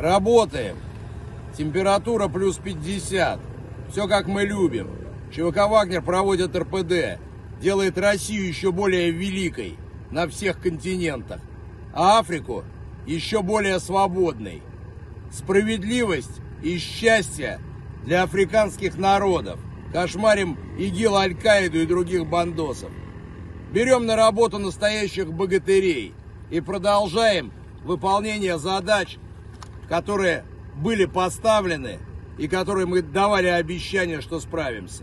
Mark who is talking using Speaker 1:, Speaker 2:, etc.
Speaker 1: Работаем. Температура плюс 50. Все как мы любим. ЧВК «Вагнер» проводит РПД. Делает Россию еще более великой на всех континентах. А Африку еще более свободной. Справедливость и счастье для африканских народов. Кошмарим ИГИЛ, Аль-Каиду и других бандосов. Берем на работу настоящих богатырей и продолжаем выполнение задач, которые были поставлены и которые мы давали обещание, что справимся.